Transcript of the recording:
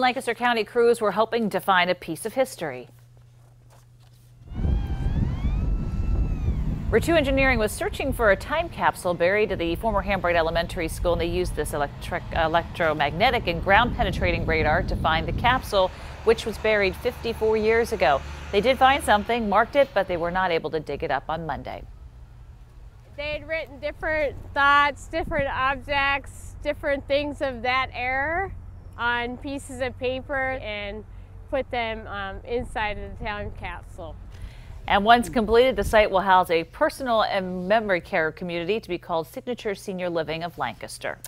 Lancaster County crews were hoping to find a piece of history. Rettew Engineering was searching for a time capsule buried at the former Hambright Elementary School, and they used this electric, electromagnetic and ground penetrating radar to find the capsule, which was buried 54 years ago. They did find something, marked it, but they were not able to dig it up on Monday. They had written different thoughts, different objects, different things of that era on pieces of paper and put them um, inside of the time capsule. And once completed, the site will house a personal and memory care community to be called Signature Senior Living of Lancaster.